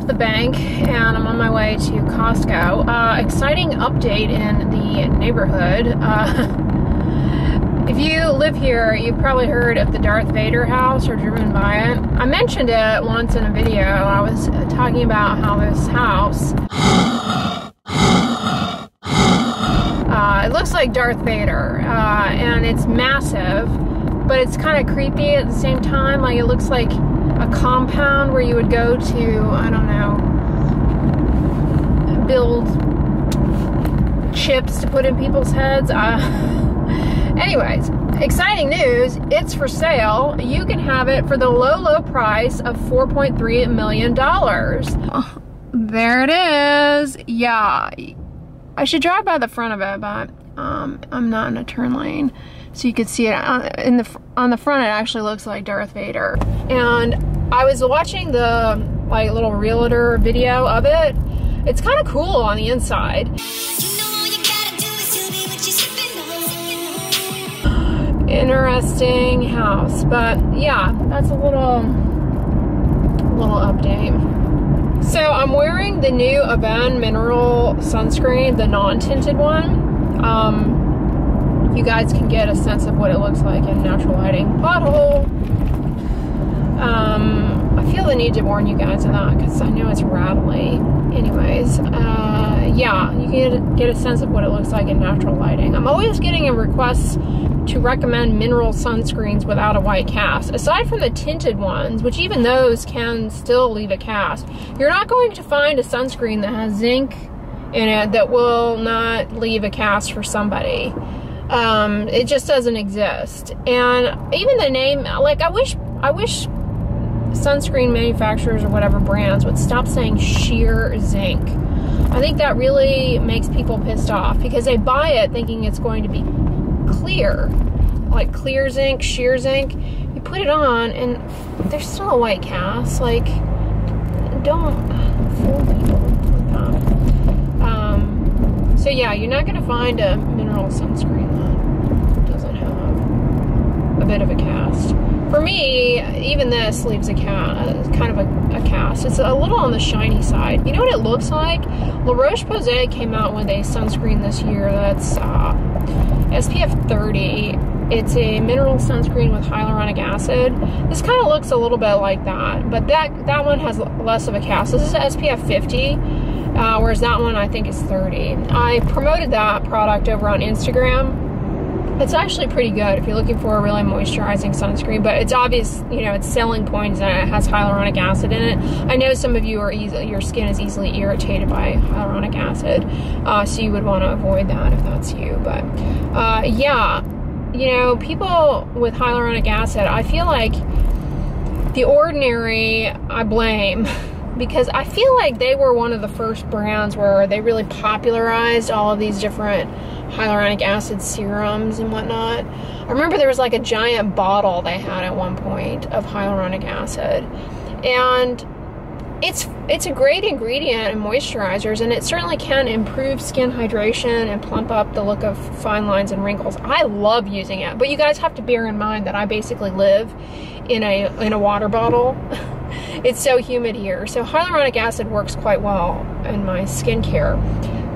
left the bank and I'm on my way to Costco. Uh, exciting update in the neighborhood. Uh, if you live here, you've probably heard of the Darth Vader house or driven by it. I mentioned it once in a video. I was talking about how this house uh, it looks like Darth Vader, uh, and it's massive, but it's kind of creepy at the same time. Like it looks like a compound where you would go to, I don't know, build chips to put in people's heads. Uh, anyways, exciting news. It's for sale. You can have it for the low, low price of $4.3 million. Oh, there it is. Yeah. I should drive by the front of it, but um, I'm not in a turn lane. So you could see it on, uh, in the on the front. It actually looks like Darth Vader. And I was watching the like little realtor video of it. It's kind of cool on the inside. Interesting house, but yeah, that's a little little update. So I'm wearing the new Avene Mineral sunscreen, the non-tinted one. Um, you guys can get a sense of what it looks like in natural lighting. Pothole. Need to warn you guys of that because I know it's rattly. Anyways, uh, yeah, you can get a sense of what it looks like in natural lighting. I'm always getting a request to recommend mineral sunscreens without a white cast. Aside from the tinted ones, which even those can still leave a cast, you're not going to find a sunscreen that has zinc in it that will not leave a cast for somebody. Um, it just doesn't exist. And even the name, like I wish, I wish sunscreen manufacturers or whatever brands would stop saying sheer zinc. I think that really makes people pissed off because they buy it thinking it's going to be clear, like clear zinc, sheer zinc. You put it on and there's still a white cast. Like, don't fool people with that. Um, so yeah, you're not going to find a mineral sunscreen that doesn't have a bit of a cast. For me, even this leaves a cast, kind of a, a, cast. It's a little on the shiny side. You know what it looks like? La Roche-Posay came out with a sunscreen this year that's uh, SPF 30. It's a mineral sunscreen with hyaluronic acid. This kind of looks a little bit like that, but that, that one has less of a cast. This is SPF 50, uh, whereas that one I think is 30. I promoted that product over on Instagram it's actually pretty good if you're looking for a really moisturizing sunscreen, but it's obvious, you know, its selling point is that it has hyaluronic acid in it. I know some of you are easy, your skin is easily irritated by hyaluronic acid, uh, so you would want to avoid that if that's you. But uh, yeah, you know, people with hyaluronic acid, I feel like the ordinary, I blame. because I feel like they were one of the first brands where they really popularized all of these different hyaluronic acid serums and whatnot. I remember there was like a giant bottle they had at one point of hyaluronic acid. And it's it's a great ingredient in moisturizers and it certainly can improve skin hydration and plump up the look of fine lines and wrinkles. I love using it, but you guys have to bear in mind that I basically live in a in a water bottle. it's so humid here. So hyaluronic acid works quite well in my skincare.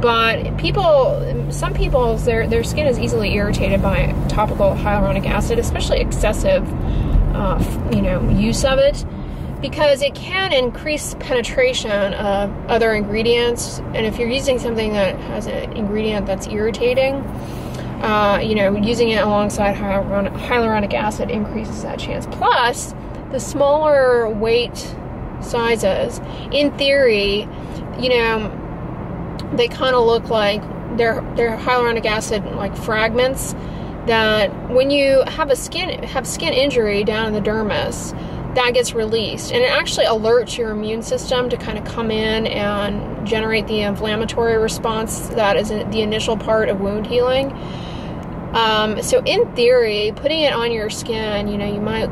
But people some people their their skin is easily irritated by topical hyaluronic acid especially excessive uh, you know use of it because it can increase penetration of other ingredients. And if you're using something that has an ingredient that's irritating uh, you know using it alongside hyaluronic acid increases that chance. Plus the smaller weight sizes in theory you know they kind of look like they're they're hyaluronic acid like fragments that when you have a skin have skin injury down in the dermis that gets released. And it actually alerts your immune system to kind of come in and generate the inflammatory response that is the initial part of wound healing um, so in theory putting it on your skin you know you might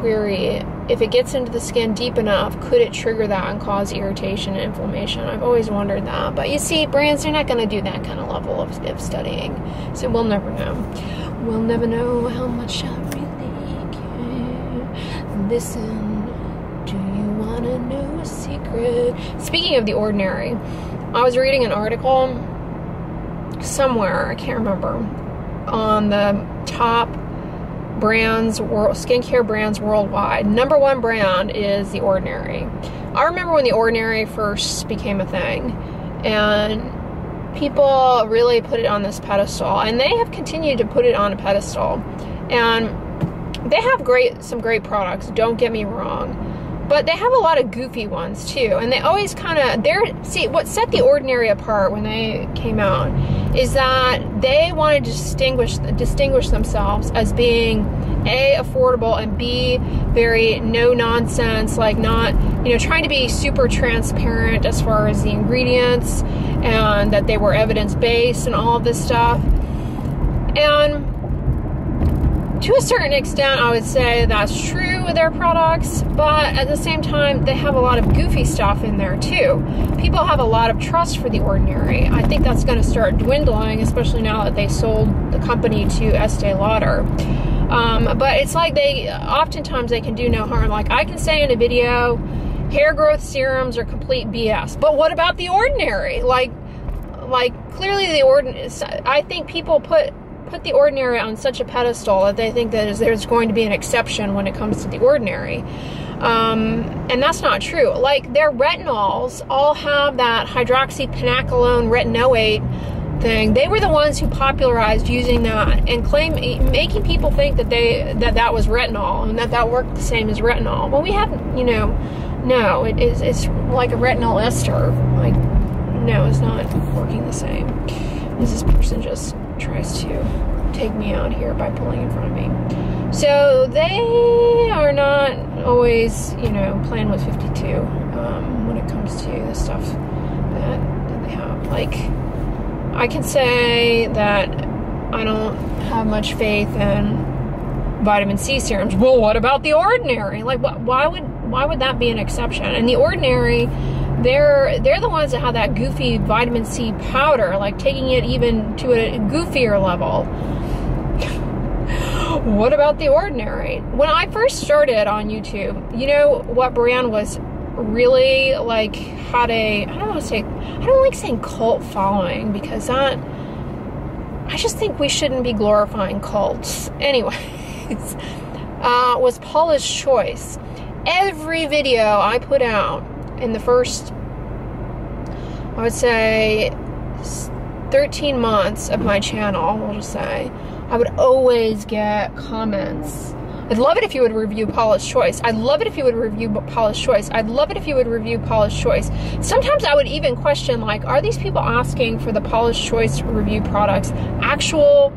query if it gets into the skin deep enough, could it trigger that and cause irritation and inflammation? I've always wondered that. But you see, brands, they're not going to do that kind of level of, of, studying. So we'll never know. We'll never know how much I really care. Listen, do you wanna know a secret. Speaking of the ordinary, I was reading an article somewhere, I can't remember, on the top brands, skincare brands worldwide. Number one brand is The Ordinary. I remember when The Ordinary first became a thing, and people really put it on this pedestal, and they have continued to put it on a pedestal. And they have great some great products, don't get me wrong. But they have a lot of goofy ones too, and they always kind of they're see what set the ordinary apart when they came out is that they wanted to distinguish distinguish themselves as being a affordable and b very no nonsense like not you know trying to be super transparent as far as the ingredients and that they were evidence based and all of this stuff. And to a certain extent, I would say that's true with their products, but at the same time, they have a lot of goofy stuff in there too. People have a lot of trust for the ordinary. I think that's going to start dwindling, especially now that they sold the company to Estee Lauder. Um, but it's like they, oftentimes, they can do no harm. Like I can say in a video, hair growth serums are complete BS. But what about the ordinary? Like, like clearly the ordinary. Is, I think people put put the ordinary on such a pedestal that they think that there's going to be an exception when it comes to the ordinary. Um, and that's not true. Like their retinols all have that hydroxypinacolone retinoate thing. They were the ones who popularized using that and claim making people think that they that that was retinol and that that worked the same as retinol. Well, we have you know, no, it is it's like a retinol ester. Like no, it's not working the same. This person just tries to take me out here by pulling in front of me. So they are not always, you know, playing with 52 um, when it comes to the stuff that, that they have. Like, I can say that I don't have much faith in vitamin C serums. Well, what about the ordinary? Like, why would why would that be an exception? And the ordinary they're they're the ones that have that goofy vitamin C powder, like taking it even to a goofier level. what about the ordinary? When I first started on YouTube, you know what brand was really like had a I don't want to say I don't like saying cult following because that I just think we shouldn't be glorifying cults. Anyways, uh, was Paula's Choice. Every video I put out in the first, I would say, 13 months of my channel, we'll just say, I would always get comments. I'd love it if you would review Paula's Choice. I'd love it if you would review Paula's Choice. I'd love it if you would review Paula's Choice. Sometimes I would even question, like, are these people asking for the Paula's Choice review products actual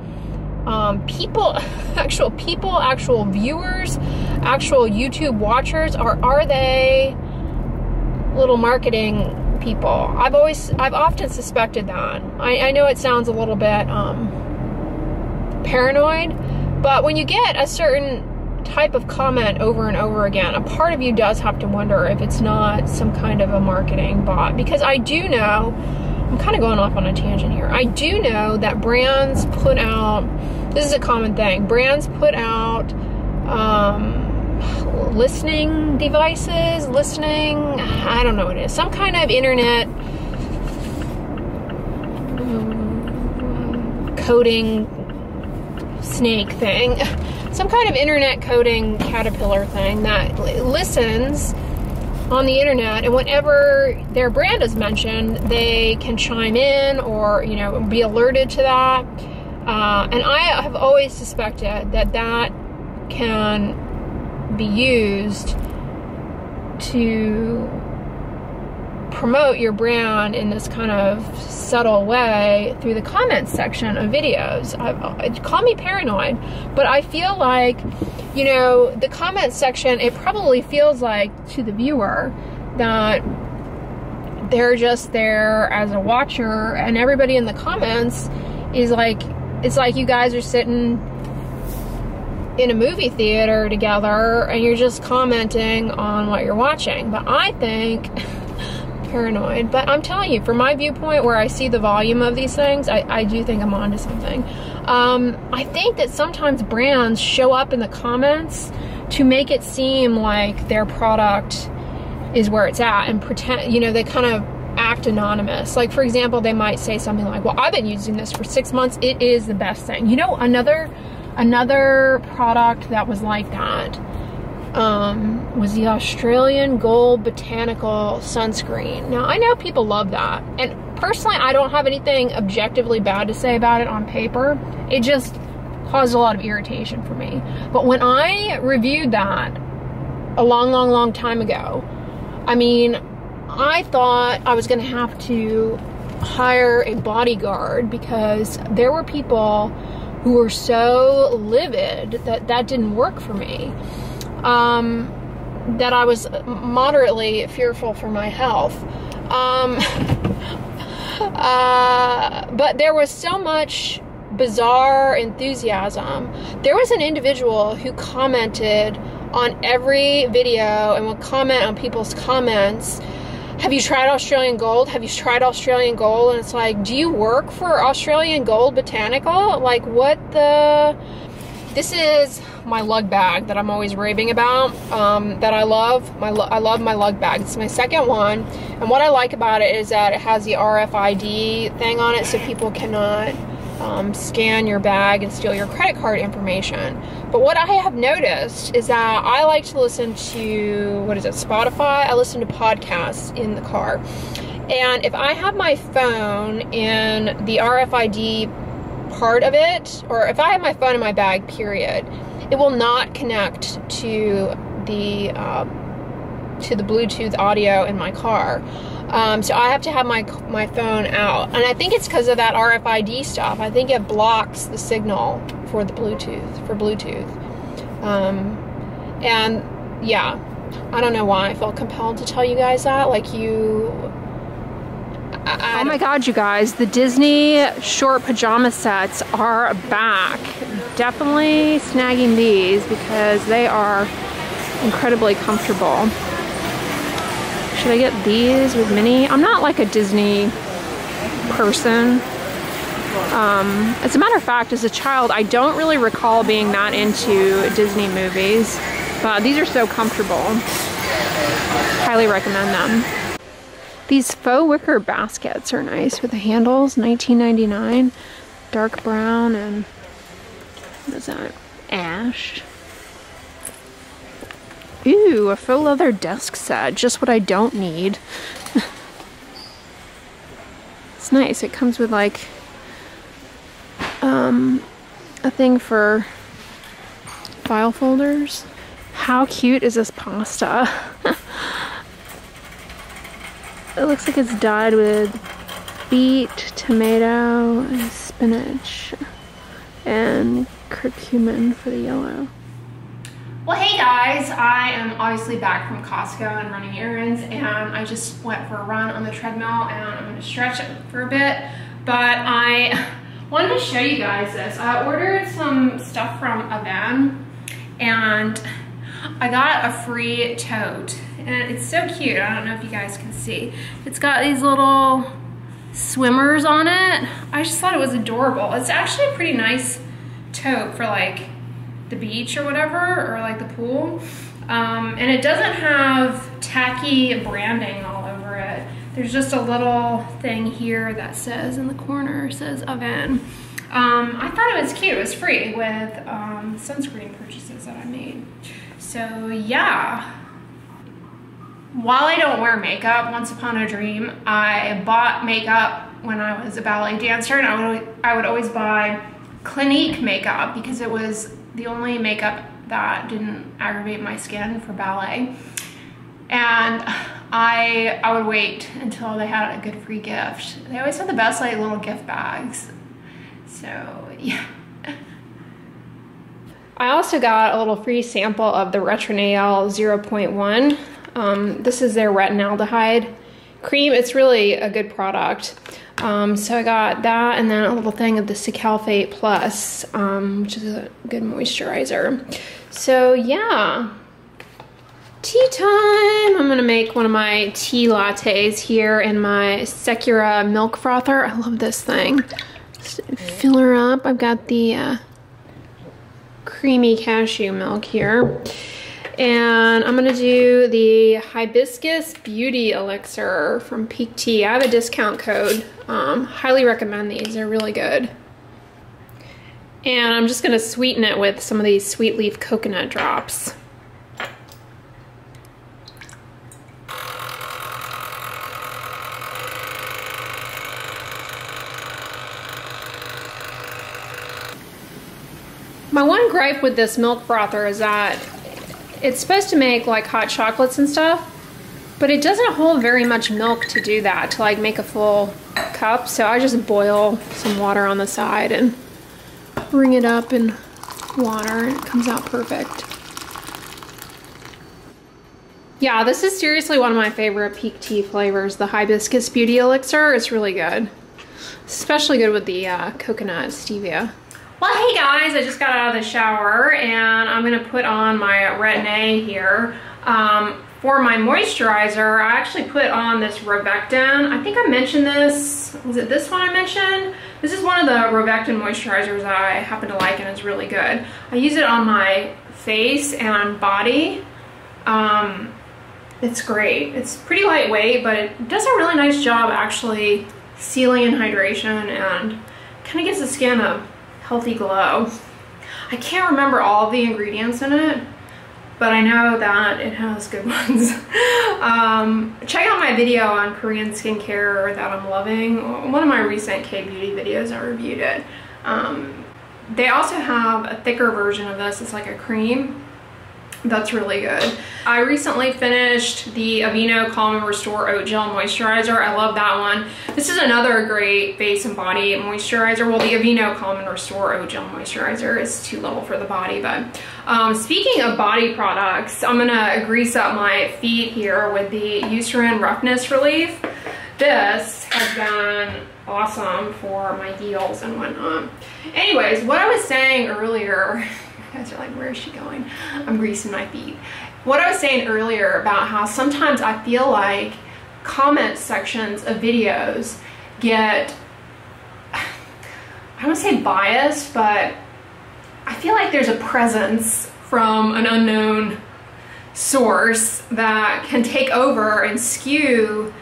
um, people, actual people, actual viewers, actual YouTube watchers, or are they little marketing people. I've always, I've often suspected that. I, I know it sounds a little bit um, paranoid, but when you get a certain type of comment over and over again, a part of you does have to wonder if it's not some kind of a marketing bot. Because I do know, I'm kind of going off on a tangent here. I do know that brands put out, this is a common thing, brands put out, um, listening devices, listening, I don't know what it is, some kind of internet coding snake thing, some kind of internet coding caterpillar thing that listens on the internet and whenever their brand is mentioned they can chime in or you know be alerted to that. Uh, and i have always suspected that that can be used to promote your brand in this kind of subtle way through the comments section of videos. I, I, call me paranoid, but I feel like, you know, the comments section, it probably feels like to the viewer that they're just there as a watcher and everybody in the comments is like, it's like you guys are sitting in a movie theater together and you're just commenting on what you're watching. But I think, paranoid, but I'm telling you, from my viewpoint where I see the volume of these things, I, I do think I'm onto something. Um, I think that sometimes brands show up in the comments to make it seem like their product is where it's at and pretend, you know, they kind of act anonymous. Like, for example, they might say something like, well, I've been using this for six months. It is the best thing. You know, another, another product that was like that um, was the Australian Gold Botanical Sunscreen. Now, I know people love that. And personally, I don't have anything objectively bad to say about it on paper. It just caused a lot of irritation for me. But when I reviewed that a long, long, long time ago, I mean, I thought I was going to have to hire a bodyguard because there were people who were so livid that that didn't work for me. Um, that I was moderately fearful for my health. Um, uh, but there was so much bizarre enthusiasm. There was an individual who commented on every video and would comment on people's comments have you tried Australian Gold? Have you tried Australian Gold? And it's like, do you work for Australian Gold Botanical? Like, what the? This is my lug bag that I'm always raving about. Um, that I love. My I love my lug bag. It's my second one, and what I like about it is that it has the RFID thing on it, so people cannot um, scan your bag and steal your credit card information. But what I have noticed is that I like to listen to, what is it, Spotify? I listen to podcasts in the car. And if I have my phone in the RFID part of it, or if I have my phone in my bag, period, it will not connect to the uh, to the Bluetooth audio in my car. Um, so I have to have my my phone out, and I think it's because of that RFID stuff. I think it blocks the signal for the Bluetooth for Bluetooth, um, and yeah, I don't know why I felt compelled to tell you guys that. Like you. I, I oh my god, you guys, the Disney short pajama sets are back. Definitely snagging these because they are incredibly comfortable. Should I get these with Minnie? I'm not like a Disney person. Um, as a matter of fact, as a child, I don't really recall being that into Disney movies, but these are so comfortable. Highly recommend them. These faux wicker baskets are nice with the handles, 19.99, dark brown and what is that? Ash. Ooh, a faux leather desk set. Just what I don't need. it's nice. It comes with like um, a thing for file folders. How cute is this pasta? it looks like it's dyed with beet, tomato, and spinach, and curcumin for the yellow. Well, hey guys, I am obviously back from Costco and running errands and I just went for a run on the treadmill and I'm gonna stretch it for a bit, but I wanted to show you guys this. I ordered some stuff from Avene and I got a free tote and it's so cute. I don't know if you guys can see. It's got these little swimmers on it. I just thought it was adorable. It's actually a pretty nice tote for like the beach or whatever, or like the pool. Um, and it doesn't have tacky branding all over it. There's just a little thing here that says in the corner, says Avene. Um, I thought it was cute. It was free with um, sunscreen purchases that I made. So yeah. While I don't wear makeup, once upon a dream, I bought makeup when I was a ballet dancer and I would, I would always buy Clinique makeup because it was the only makeup that didn't aggravate my skin for ballet. And I I would wait until they had a good free gift. They always have the best like little gift bags. So yeah. I also got a little free sample of the Retrinal 0.1. Um, this is their retinaldehyde cream. It's really a good product. Um, so I got that and then a little thing of the Cicalfate Plus, um, which is a good moisturizer. So yeah, tea time. I'm gonna make one of my tea lattes here in my Secura milk frother. I love this thing. Fill her up. I've got the uh, creamy cashew milk here. And I'm gonna do the Hibiscus Beauty Elixir from Pique Tea. I have a discount code. Um, highly recommend these, they're really good. And I'm just gonna sweeten it with some of these sweet leaf coconut drops. My one gripe with this milk frother is that it's supposed to make like hot chocolates and stuff, but it doesn't hold very much milk to do that, to like make a full cup. So I just boil some water on the side and bring it up in water and it comes out perfect. Yeah, this is seriously one of my favorite Pique Tea flavors, the Hibiscus Beauty Elixir. It's really good. Especially good with the uh, coconut stevia. Well, hey guys, I just got out of the shower and I'm gonna put on my Retin-A here. Um, for my moisturizer, I actually put on this Rovectin. I think I mentioned this, was it this one I mentioned? This is one of the Rovectin moisturizers I happen to like and it's really good. I use it on my face and body. Um, it's great. It's pretty lightweight, but it does a really nice job actually sealing and hydration and kind of gives the skin a healthy glow. I can't remember all the ingredients in it, but I know that it has good ones. um, check out my video on Korean skincare that I'm loving. One of my recent K-beauty videos, I reviewed it. Um, they also have a thicker version of this. It's like a cream that's really good. I recently finished the Aveeno Calm and Restore Oat Gel Moisturizer. I love that one. This is another great face and body moisturizer. Well, the Aveeno Calm and Restore Oat Gel Moisturizer is too little for the body, but um, speaking of body products, I'm gonna grease up my feet here with the Eucerin Roughness Relief. This has been awesome for my heels and whatnot. Anyways, what I was saying earlier guys are like, where is she going? I'm greasing my feet. What I was saying earlier about how sometimes I feel like comment sections of videos get, I don't say biased, but I feel like there's a presence from an unknown source that can take over and skew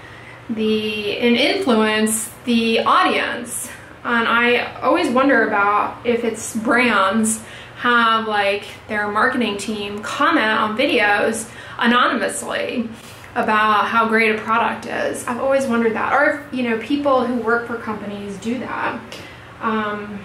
the and influence the audience. And I always wonder about if it's brands have like their marketing team comment on videos anonymously about how great a product is. I've always wondered that. Or if, you know, people who work for companies do that. Um,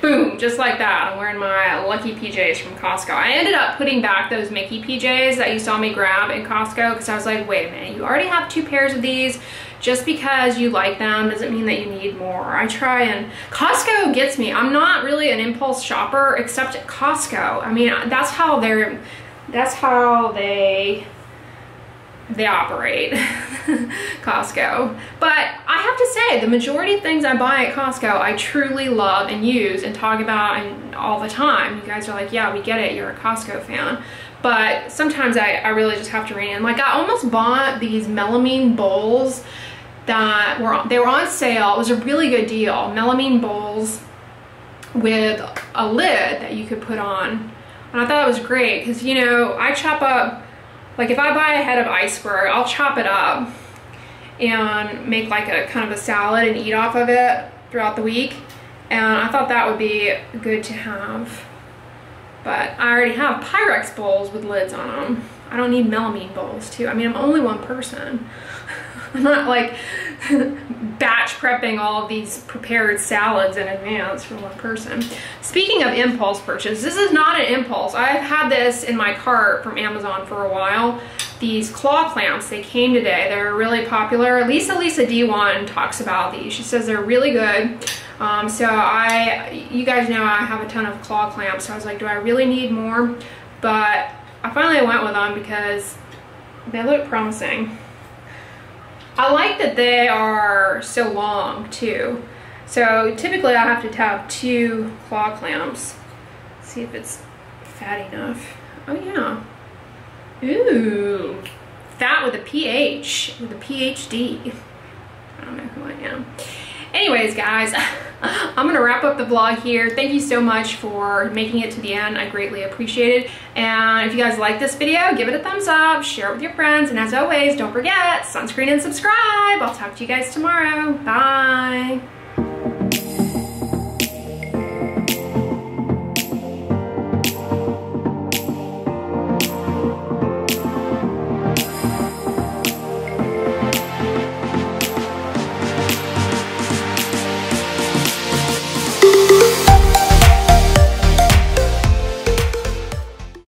boom, just like that. I'm wearing my lucky PJs from Costco. I ended up putting back those Mickey PJs that you saw me grab in Costco because I was like, wait a minute, you already have two pairs of these just because you like them doesn't mean that you need more. I try and Costco gets me. I'm not really an impulse shopper except at Costco. I mean, that's how they're, that's how they, they operate Costco. But I have to say, the majority of things I buy at Costco, I truly love and use and talk about and all the time. You guys are like, yeah, we get it. You're a Costco fan. But sometimes I, I really just have to rein in. Like I almost bought these melamine bowls that were they were on sale. It was a really good deal. Melamine bowls with a lid that you could put on. And I thought that was great because, you know, I chop up, like if I buy a head of iceberg, I'll chop it up and make like a kind of a salad and eat off of it throughout the week. And I thought that would be good to have. But I already have Pyrex bowls with lids on them. I don't need melamine bowls too. I mean, I'm only one person. I'm not like batch prepping all of these prepared salads in advance for one person. Speaking of impulse purchase, this is not an impulse. I've had this in my cart from Amazon for a while. These claw clamps, they came today. They're really popular. Lisa Lisa D1 talks about these. She says they're really good. Um, so I, you guys know I have a ton of claw clamps. So I was like, do I really need more? But I finally went with them because they look promising. I like that they are so long too. So typically I have to have two claw clamps. See if it's fat enough. Oh yeah. Ooh, fat with a PH, with a PhD. I don't know who I am. Anyways, guys, I'm gonna wrap up the vlog here. Thank you so much for making it to the end. I greatly appreciate it. And if you guys like this video, give it a thumbs up, share it with your friends, and as always, don't forget, sunscreen and subscribe. I'll talk to you guys tomorrow. Bye.